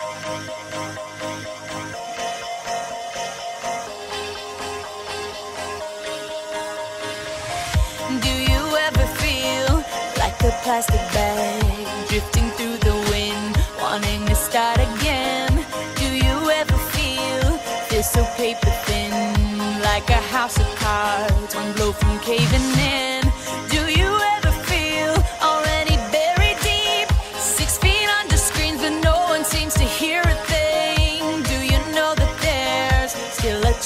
Do you ever feel like a plastic bag?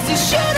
resistir.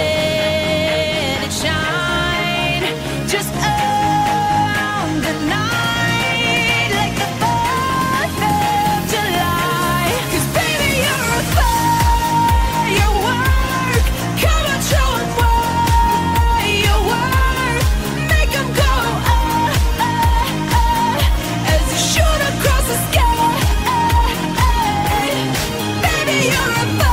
You're a